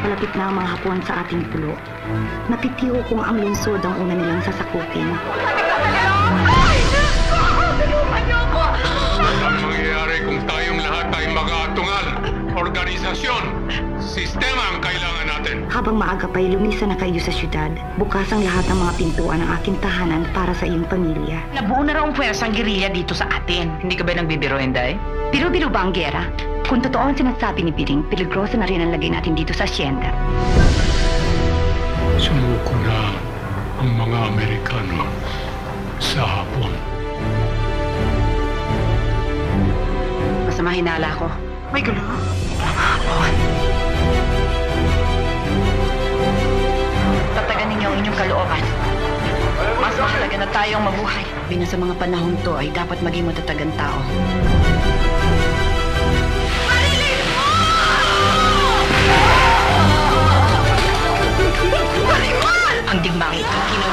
palapit na ang mga Hapon sa ating pulo, natitiyo kung ang lungsod ang una nilang sasakupin. Ang mangyayari kung tayong lahat ay mag-aatungal? Organisasyon, sistema ang kailangan natin. Habang maaga pa'y lumisa na kayo sa syudad, bukas ang lahat ng mga pintuan ng aking tahanan para sa iyong pamilya. Nabuo na raw ang puwersa ang gerilya dito sa atin. Hindi ka ba nagbibiro, Inday? Biro-biro ba ang gera? Kung totoo ang sinasabi ni Biring, peligroso na rin ang lagay natin dito sa asyenda. Sumuko na ang mga Amerikano sa Hapon. Masama hinala ko. May gulo. Tatagan ninyo ang inyong kalooban. Mas mahalaga na tayong mabuhay. Bilang sa mga panahon to ay dapat maging matatagan tao. ang digmaang ito.